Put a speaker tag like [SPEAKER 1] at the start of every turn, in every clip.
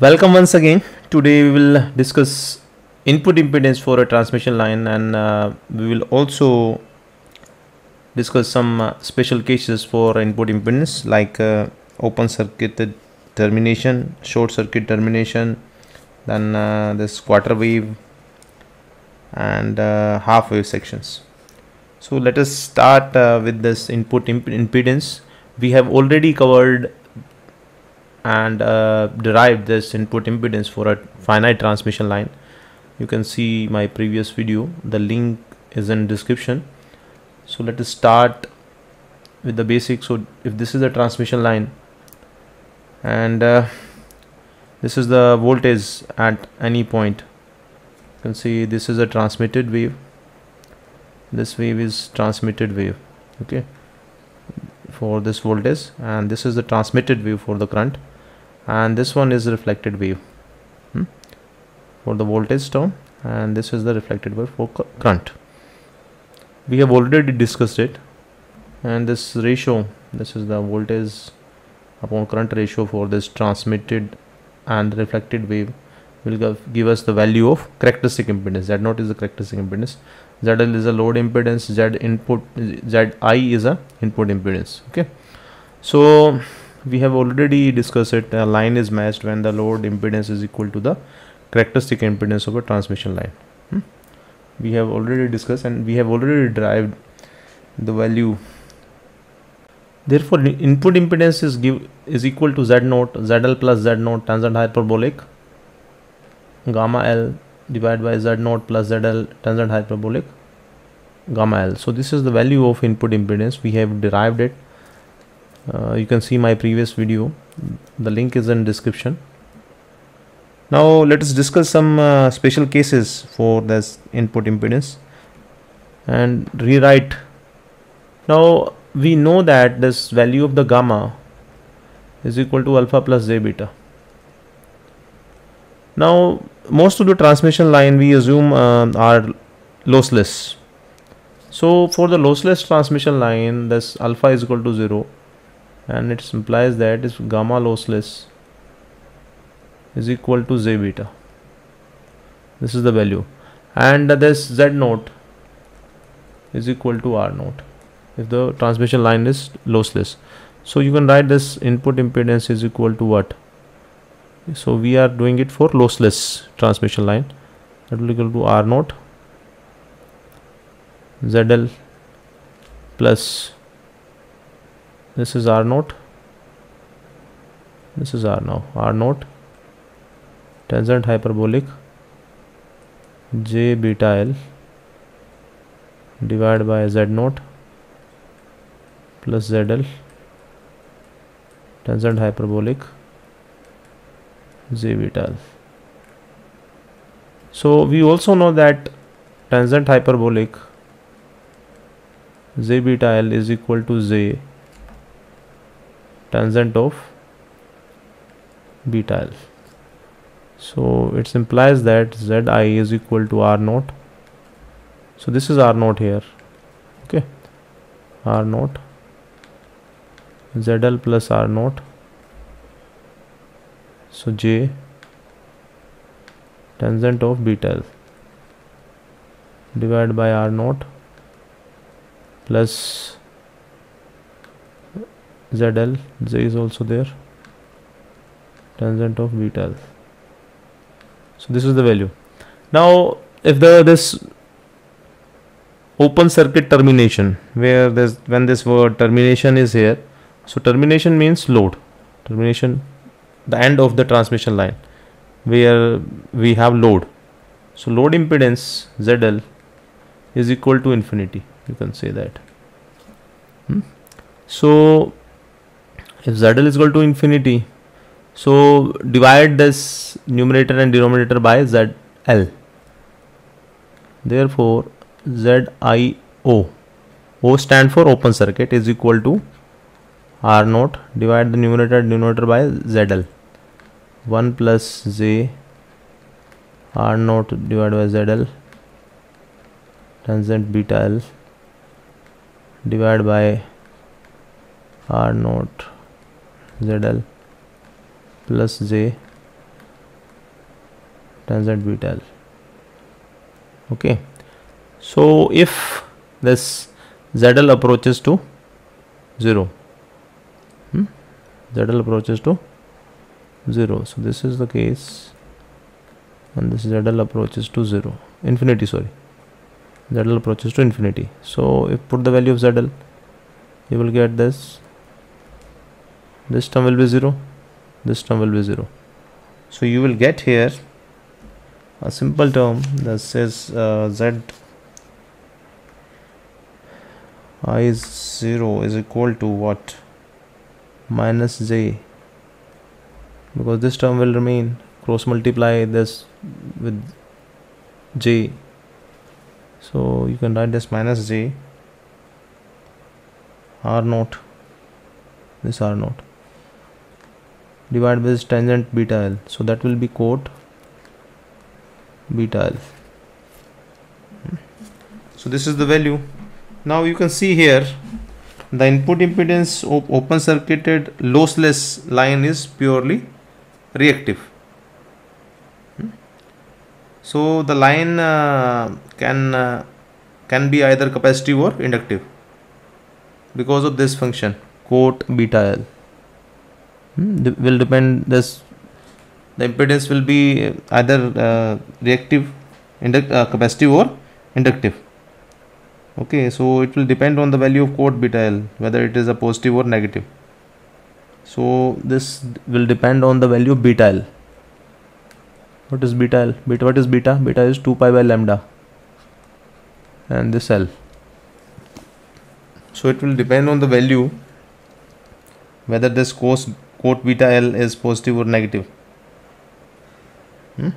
[SPEAKER 1] Welcome once again. Today we will discuss input impedance for a transmission line and uh, we will also discuss some uh, special cases for input impedance like uh, open circuit termination, short circuit termination, then uh, this quarter wave and uh, half wave sections. So let us start uh, with this input imp impedance. We have already covered and uh, derived this input impedance for a finite transmission line. You can see my previous video. The link is in description. So let us start with the basics. So if this is a transmission line and uh, this is the voltage at any point. You can see this is a transmitted wave. This wave is transmitted wave okay for this voltage and this is the transmitted wave for the current and this one is reflected wave. Hmm, for the voltage term and this is the reflected wave for current. We have already discussed it and this ratio this is the voltage upon current ratio for this transmitted and reflected wave will give us the value of characteristic impedance. Z naught is the characteristic impedance. Zl is a load impedance. Z input zi is a input impedance. Okay. So we have already discussed it a line is matched when the load impedance is equal to the characteristic impedance of a transmission line. Hmm? we have already discussed and we have already derived the value. Therefore input impedance is give is equal to z naught zl plus z naught tangent hyperbolic gamma l divided by z naught plus zl tangent hyperbolic gamma l. So this is the value of input impedance. We have derived it uh, you can see my previous video. The link is in description. Now let us discuss some uh, special cases for this input impedance and rewrite. Now we know that this value of the gamma is equal to alpha plus j beta. Now most of the transmission line we assume uh, are lossless. So for the lossless transmission line this alpha is equal to 0 and it implies that is gamma lossless is equal to z beta. This is the value. And this z naught is equal to r naught if the transmission line is lossless. So you can write this input impedance is equal to what? So we are doing it for lossless transmission line. That will equal to r naught zl plus this is r naught. This is r now r naught. Tangent hyperbolic. J beta l divided by z naught plus zl tangent hyperbolic. J beta l. So we also know that tangent hyperbolic j beta l is equal to j tangent of beta l so it implies that zi is equal to r naught. So this is r naught here okay? r naught zl plus r naught. So j tangent of beta l divided by r naught plus zl z is also there. Tangent of beta l so this is the value. Now if the this open circuit termination where this when this word termination is here so termination means load. Termination the end of the transmission line where we have load. So load impedance zl is equal to infinity. You can say that. Hmm? so if zl is equal to infinity so divide this numerator and denominator by zl therefore zio o. Stand for open circuit is equal to r naught divide the numerator denominator by zl 1 plus j r naught divided by zl tangent beta l divided by r naught zl plus j tangent beta L. Okay. So if this ZL approaches to 0 hmm? ZL approaches to 0 so this is the case and this ZL approaches to 0 infinity sorry. ZL approaches to infinity. So if put the value of ZL you will get this this term will be 0 this term will be 0 so you will get here a simple term that says uh, z i is 0 is equal to what? Minus j. Because this term will remain cross multiply this with j. So you can write this minus j. R naught. This r naught divided by this tangent beta l. So that will be cot beta l. So this is the value. Now you can see here the input impedance of open circuited lossless line is purely reactive. So the line uh, can uh, can be either capacitive or inductive because of this function cot beta l hmm, will depend this the impedance will be either uh, reactive induct uh, capacitive or inductive. Okay so it will depend on the value of cot beta l whether it is a positive or negative. So this will depend on the value of beta l. What is beta l? Beta what is beta? Beta is 2 pi by lambda and this l. So it will depend on the value whether this cos cot beta L is positive or negative. Hmm?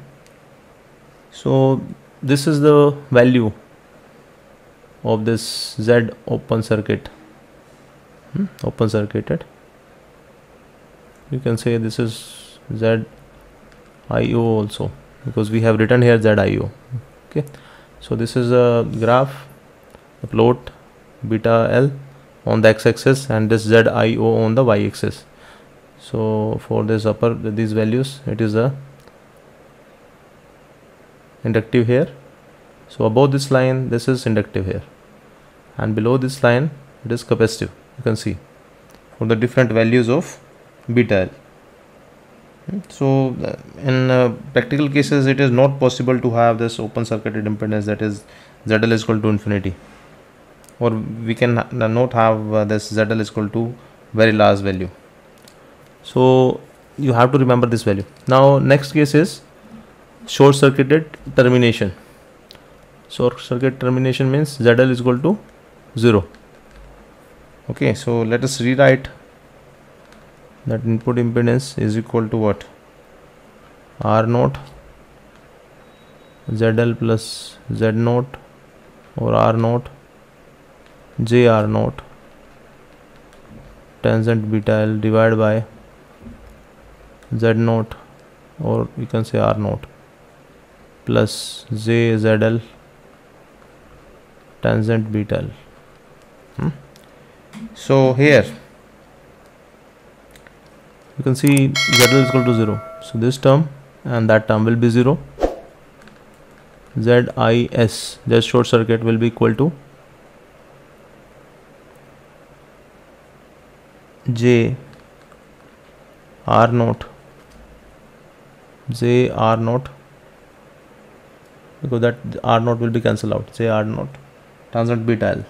[SPEAKER 1] So this is the value of this Z open circuit. Hmm? Open circuited. You can say this is Z IO also because we have written here Z IO. Okay. So this is a graph, a plot beta L on the x-axis and this Z IO on the y-axis so for this upper these values it is a inductive here. So above this line this is inductive here. And below this line it is capacitive. You can see. For the different values of beta L. So uh, in uh, practical cases it is not possible to have this open circuited impedance that is ZL is equal to infinity. Or we can not have uh, this ZL is equal to very large value so you have to remember this value. Now next case is short circuited termination. Short circuit termination means ZL is equal to 0 okay so let us rewrite. That input impedance is equal to what? R naught ZL plus Z naught or R naught J R naught tangent beta L divided by z naught or you can say r naught plus j zl tangent beta l. Hmm? so here you can see zl is equal to 0 so this term and that term will be 0 zis just short circuit will be equal to j r naught j r naught because that r naught will be cancelled out. J r naught tangent beta l.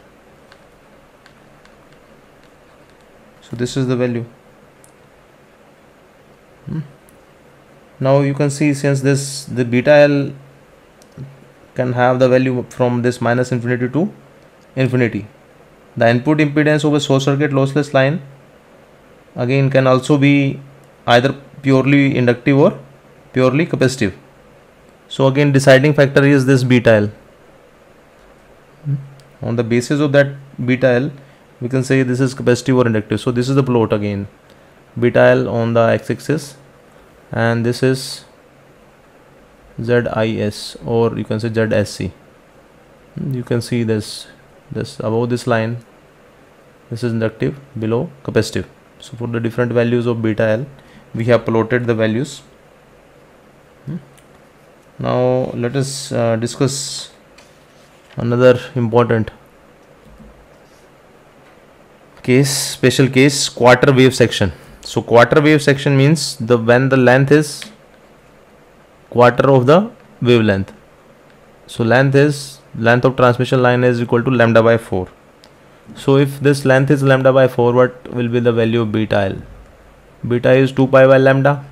[SPEAKER 1] So this is the value. Hmm. now you can see since this the beta l can have the value from this minus infinity to infinity. The input impedance of a circuit lossless line again can also be either purely inductive or purely capacitive. So again deciding factor is this beta L. On the basis of that beta L we can say this is capacitive or inductive. So this is the plot again. Beta L on the x-axis and this is ZIS or you can say ZSC you can see this this above this line this is inductive below capacitive. So for the different values of beta L we have plotted the values now let us uh, discuss another important case special case quarter wave section. So quarter wave section means the when the length is quarter of the wavelength. So length is length of transmission line is equal to lambda by 4 so if this length is lambda by 4 what will be the value of beta l? Beta is 2 pi by lambda.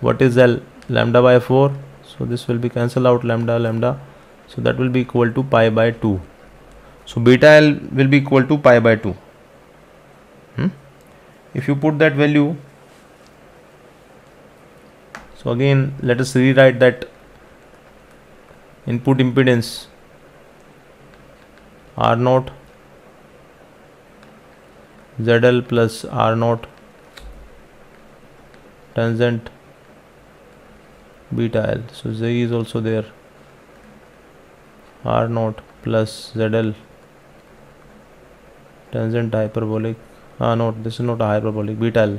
[SPEAKER 1] What is l? Lambda by 4 so this will be cancel out lambda lambda. So that will be equal to pi by 2 so beta L will be equal to pi by 2 hmm? if you put that value so again let us rewrite that input impedance R naught ZL plus R naught tangent beta L. So Z is also there. R naught plus ZL tangent hyperbolic. Ah no this is not hyperbolic beta l.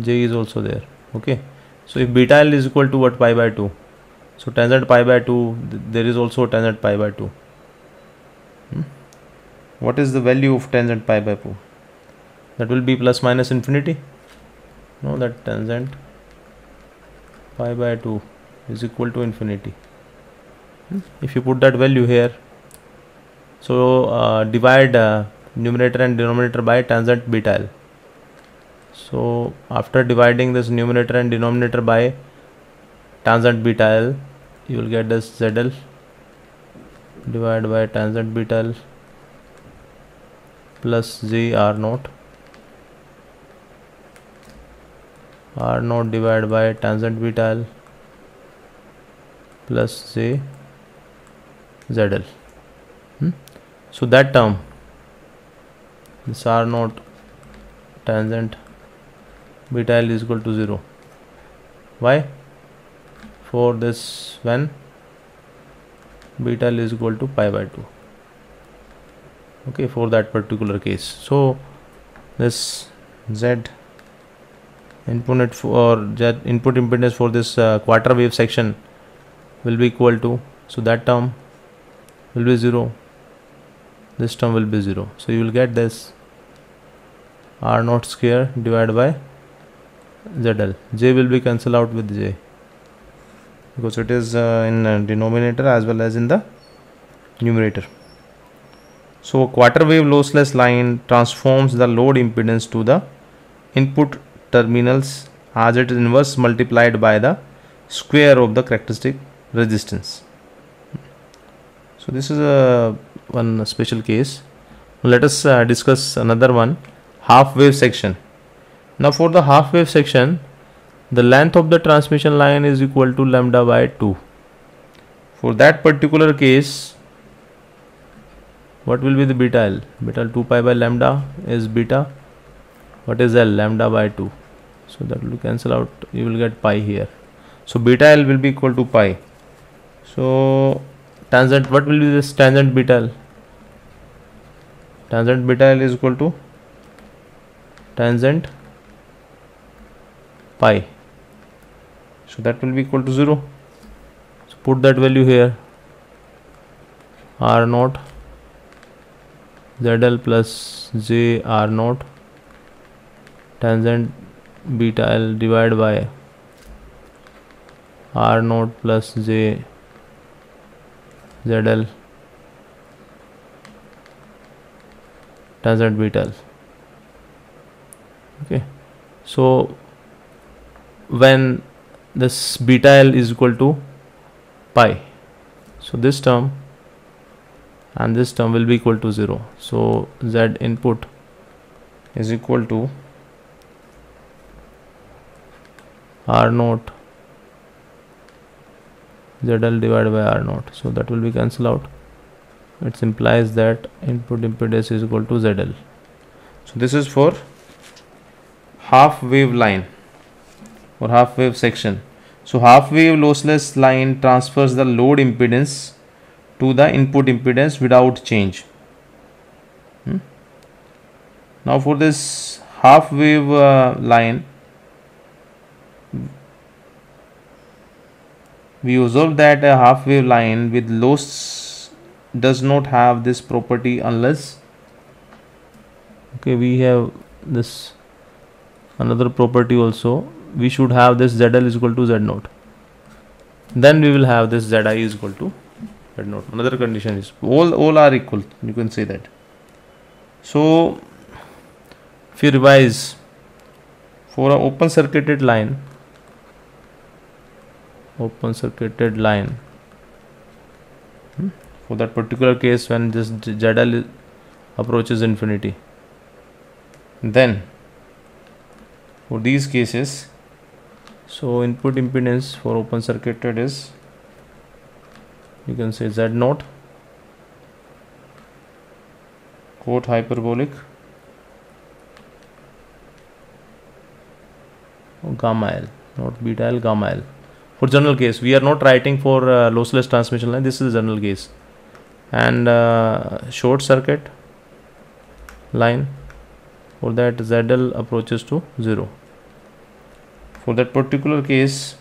[SPEAKER 1] J is also there okay? So if beta l is equal to what? Pi by 2 so tangent pi by 2 th there is also tangent pi by 2 hmm? what is the value of tangent pi by 2 that will be plus minus infinity? No that tangent pi by 2 is equal to infinity. Hmm? if you put that value here so uh, divide uh, numerator and denominator by tangent beta l. So after dividing this numerator and denominator by tangent beta l you will get this zl divided by tangent beta l plus z r naught r naught divided by tangent beta l plus z zl hmm? so that term this r naught tangent beta l is equal to 0 why? For this when beta l is equal to pi by 2 okay for that particular case. So this z input for z input impedance for this uh, quarter wave section will be equal to so that term will be 0 this term will be 0 so you will get this r naught square divided by zl j will be cancelled out with j. Because it is uh, in uh, denominator as well as in the numerator. So quarter wave lossless line transforms the load impedance to the input terminals as it is inverse multiplied by the square of the characteristic resistance. So this is a one special case. Let us uh, discuss another one half wave section. Now for the half wave section the length of the transmission line is equal to lambda by 2 for that particular case what will be the beta l? Beta l 2 pi by lambda is beta. What is l? Lambda by 2 so that will cancel out. You will get pi here. So beta l will be equal to pi. So tangent what will be this tangent beta l? Tangent beta l is equal to tangent pi. So that will be equal to 0 so put that value here. R naught zl plus j r naught tangent beta l divided by r naught plus j ZL tangent beta L. Okay, so when this beta L is equal to pi, so this term and this term will be equal to 0. So Z input is equal to R naught. ZL divided by R naught. So that will be cancelled out. It implies that input impedance is equal to ZL so this is for half wave line or half wave section. So half wave lossless line transfers the load impedance to the input impedance without change. Hmm? now for this half wave uh, line we observe that a half wave line with loss does not have this property unless okay we have this another property also. We should have this zl is equal to z naught. Then we will have this zi is equal to z naught. Another condition is all all are equal. You can say that. So if you revise for an open circuited line open circuited line. Hmm, for that particular case when this ZL approaches infinity then for these cases so input impedance for open circuited is you can say Z naught cot hyperbolic gamma L not beta L gamma L for general case. We are not writing for uh, lossless transmission line. This is general case. And uh, short circuit line for that ZL approaches to 0 for that particular case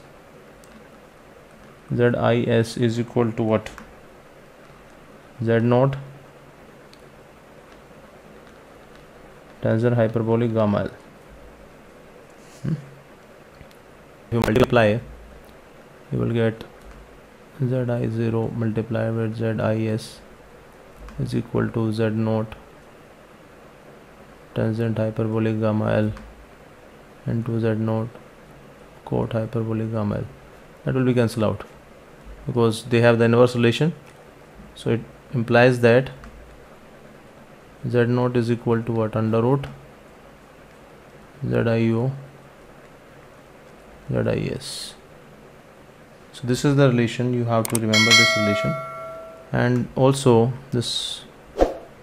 [SPEAKER 1] ZIS is equal to what? Z naught tensor hyperbolic gamma L. If you multiply you will get zi0 multiplied with zis is equal to z naught tangent hyperbolic gamma l into z naught cot hyperbolic gamma l. That will be cancelled out because they have the inverse relation. So it implies that z naught is equal to what? Under root zio ZIS so this is the relation you have to remember this relation. And also this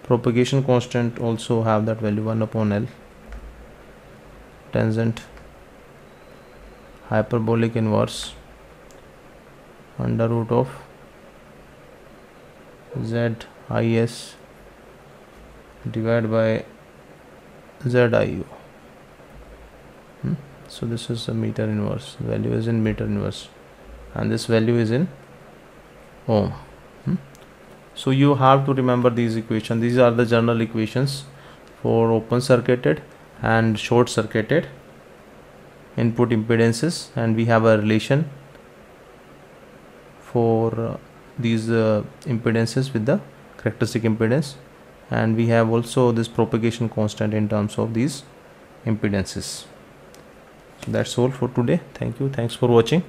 [SPEAKER 1] propagation constant also have that value 1 upon L. Tangent hyperbolic inverse under root of ZIS divided by ZIO hmm? so this is a meter inverse value is in meter inverse and this value is in ohm. Hmm? so you have to remember these equations. These are the general equations for open circuited and short circuited input impedances. And we have a relation for uh, these uh, impedances with the characteristic impedance. And we have also this propagation constant in terms of these impedances. So that's all for today. Thank you. Thanks for watching